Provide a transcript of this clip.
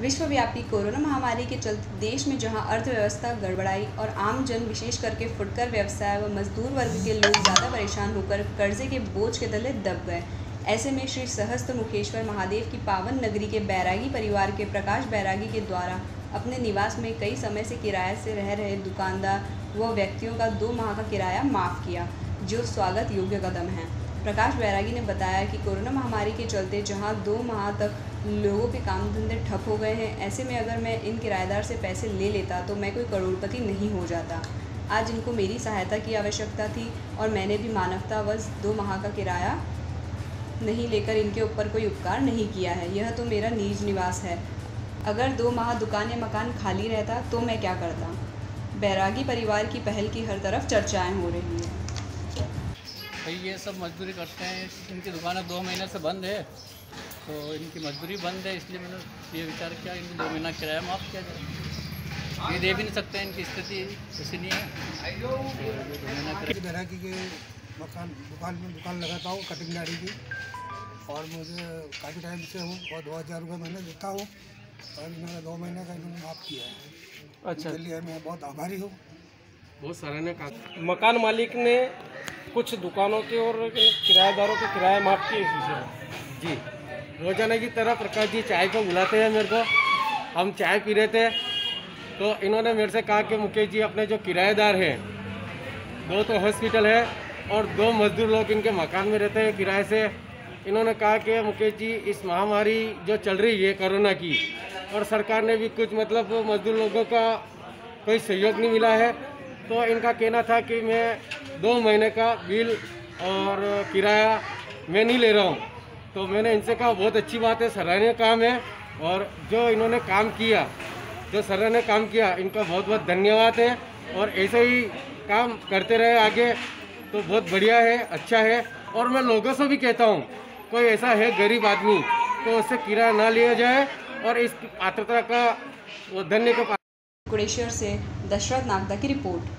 विश्वव्यापी कोरोना महामारी के चलते देश में जहाँ अर्थव्यवस्था गड़बड़ाई और आम जन विशेष करके फुटकर व्यवसाय व मजदूर वर्ग के लोग ज़्यादा परेशान होकर कर्जे के बोझ के तले दब गए। ऐसे में श्री सहस्त्र मुखेश्वर महादेव की पावन नगरी के बैरागी परिवार के प्रकाश बैरागी के द्वारा अपने निवास में कई समय से किराए से रह रहे दुकानदार व व्यक्तियों का दो माह का किराया माफ़ किया, जो स्वागत योग्य कदम है। प्रकाश बैरागी ने बताया कि कोरोना महामारी के चलते जहाँ दो माह तक लोगों के काम धंधे ठप हो गए हैं, ऐसे में अगर मैं इन किराएदार से पैसे ले लेता तो मैं कोई करोड़पति नहीं हो जाता। आज इनको मेरी सहायता की आवश्यकता थी और मैंने भी मानवतावश दो माह का किराया नहीं लेकर इनके ऊपर कोई उपकार नहीं किया है। यह तो मेरा निज निवास है। अगर दो माह दुकान या मकान खाली रहता तो मैं क्या करता? बैरागी परिवार की पहल की हर तरफ़ चर्चाएँ हो रही हैं। भाई ये सब मजदूरी करते हैं। इनकी दुकानें दो महीने से बंद है। तो इनकी मजदूरी बंद है इसलिए मैंने ये विचार किया इनको दो महीना किराया माफ़ किया जाए। ये दे भी नहीं सकते इनकी स्थिति ऐसी नहीं है। तो दो महीना बैरागी के मकान दुकान में दुकान लगाता हूँ कटिंग गाड़ी की। और मुझे काफ़ी टाइम से हूँ और दो हज़ार रुपये महीने देता हूँ। और इन्होंने दो महीने का इन्होंने माफ़ किया है। अच्छा। इसके लिए मैं बहुत आभारी हूँ। बहुत सारे ने काम मकान मालिक ने कुछ दुकानों के और किराएदारों के किराया माफ़ किए इसी जी। रोज़ाना की तरह प्रकाश जी चाय को बुलाते हैं मेरे को। हम चाय पी रहे थे। तो इन्होंने मेरे से कहा कि मुकेश जी, अपने जो किराएदार हैं, दो तो हॉस्पिटल है और दो मजदूर लोग इनके मकान में रहते हैं किराए से। इन्होंने कहा कि मुकेश जी, इस महामारी जो चल रही है कोरोना की, और सरकार ने भी कुछ मतलब मजदूर लोगों का कोई सहयोग नहीं मिला है। तो इनका कहना था कि मैं दो महीने का बिल और किराया मैं नहीं ले रहा हूँ। तो मैंने इनसे कहा, बहुत अच्छी बात है, सराहनीय काम है। और जो इन्होंने काम किया, जो सराहनीय काम किया, इनका बहुत बहुत धन्यवाद है। और ऐसे ही काम करते रहे आगे तो बहुत बढ़िया है अच्छा है। और मैं लोगों से भी कहता हूँ, कोई ऐसा है गरीब आदमी तो उससे किराया ना लिया जाए। और इस पात्रता का, वो धन्य का कुड़ेश्वर से दशरथ नागदा की रिपोर्ट।